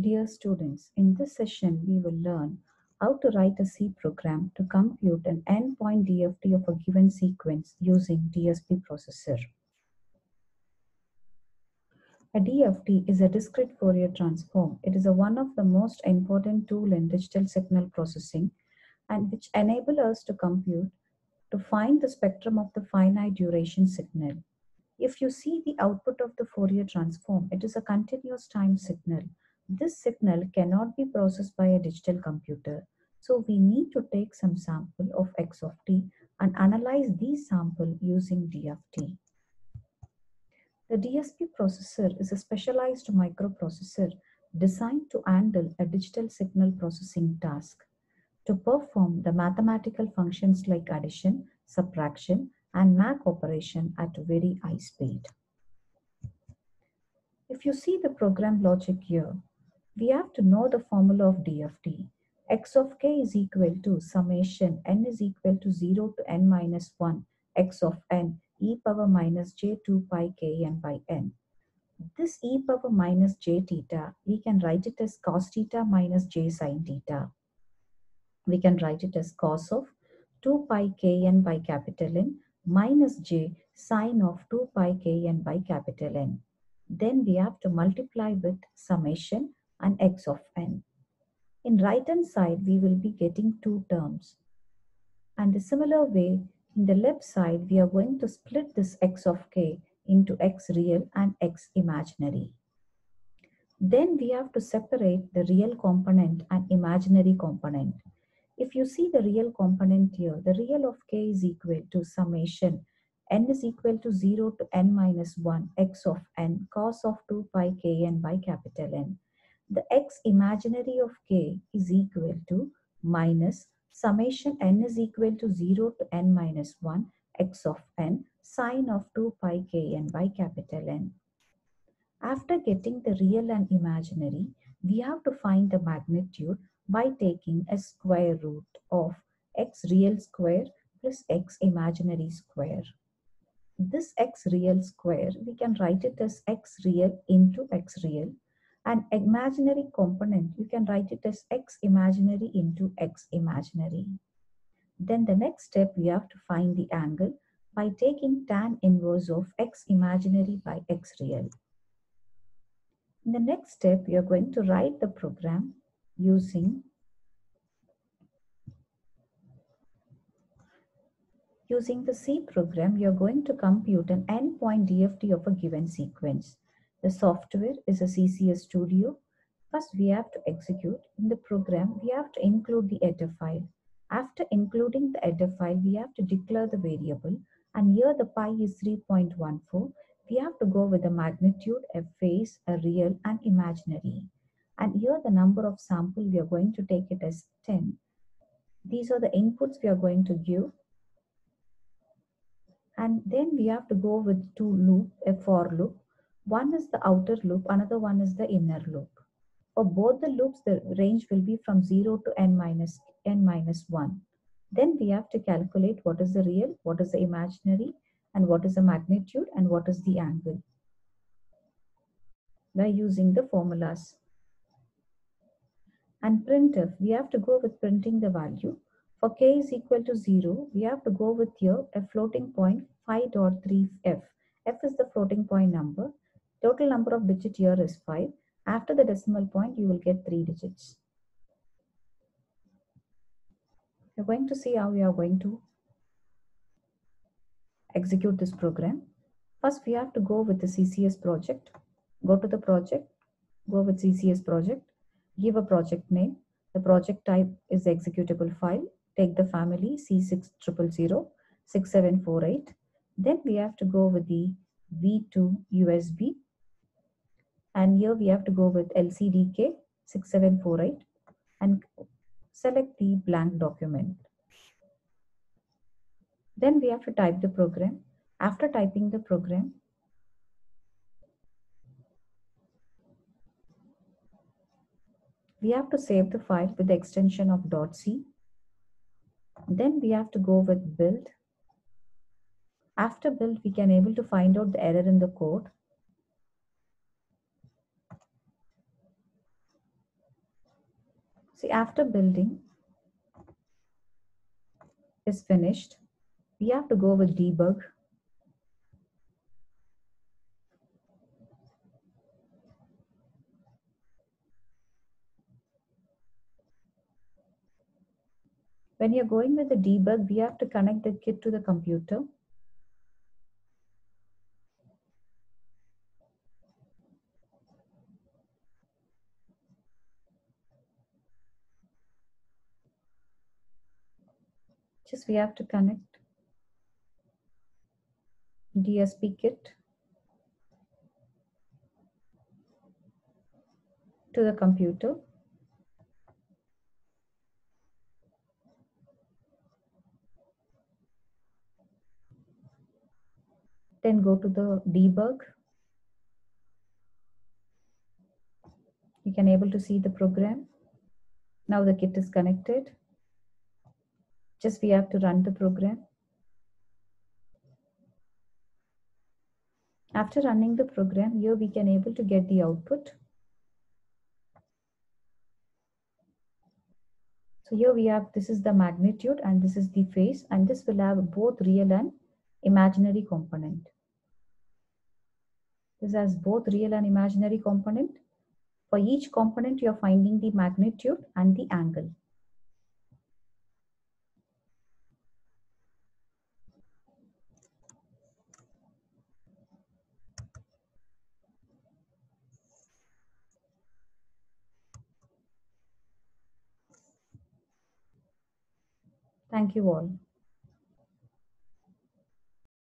Dear students, in this session we will learn how to write a C program to compute an N point DFT of a given sequence using DSP processor. A DFT is a discrete Fourier transform. It is one of the most important tool in digital signal processing and which enable us to compute to find the spectrum of the finite duration signal. If you see the output of the Fourier transform, it is a continuous time signal. This signal cannot be processed by a digital computer. So we need to take some sample of x of t and analyze these sample using DFT. The DSP processor is a specialized microprocessor designed to handle a digital signal processing task to perform the mathematical functions like addition, subtraction, and MAC operation at very high speed. If you see the program logic here, we have to know the formula of DFT. x of k is equal to summation n is equal to 0 to n minus 1 x of n e power minus j 2 pi k n by n. This e power minus j theta, we can write it as cos theta minus j sine theta. We can write it as cos of 2 pi k n by capital N minus j sine of 2 pi k n by capital N. Then we have to multiply with summation and x of n. In right hand side, we will be getting two terms. And the similar way, in the left side, we are going to split this x of k into x real and x imaginary. Then we have to separate the real component and imaginary component. If you see the real component here, the real of k is equal to summation n is equal to 0 to n minus 1 x of n cos of 2 pi k n by capital N. The x imaginary of k is equal to minus summation n is equal to 0 to n minus 1 x of n sine of 2 pi k n by capital N. After getting the real and imaginary, we have to find the magnitude by taking a square root of x real square plus x imaginary square. This x real square, we can write it as x real into x real and imaginary component, you can write it as x imaginary into x imaginary. Then the next step, we have to find the angle by taking tan inverse of x imaginary by x real. In the next step, are going to write the program using Using the C program, you're going to compute an N point DFT of a given sequence. The software is a CCS Studio. First, we have to execute. In the program, we have to include the header file. After including the header file, we have to declare the variable. And here the pi is 3.14. We have to go with a magnitude, a phase, a real, and imaginary. And here the number of sample, we are going to take it as 10. These are the inputs we are going to give. And then we have to go with two loop, a for loop. One is the outer loop, another one is the inner loop. For both the loops, the range will be from 0 to n minus n minus 1. Then we have to calculate what is the real, what is the imaginary, and what is the magnitude, and what is the angle by using the formulas and printf, we have to go with printing the value. For k is equal to 0, we have to go with here a floating point 5.3f. f is the floating point number. Total number of digits here is 5. After the decimal point, you will get 3 digits. We're going to see how we are going to execute this program. First, we have to go with the CCS project. Go to the project, go with CCS project give a project name. The project type is executable file. Take the family C6000 6748. Then we have to go with the V2 USB. And here we have to go with LCDK 6748 and select the blank document. Then we have to type the program. After typing the program, we have to save the file with the extension of .c. Then we have to go with build. After build, we can able to find out the error in the code. See, after building is finished, we have to go with debug. When you're going with the debug, we have to connect the kit to the computer. We have to connect DSP kit to the computer. Then go to the debug. You can able to see the program. Now the kit is connected. Just we have to run the program. After running the program, here we can able to get the output. So here we have, this is the magnitude and this is the phase and this will have both real and imaginary component. This has both real and imaginary component. For each component, you're finding the magnitude and the angle. Thank you all.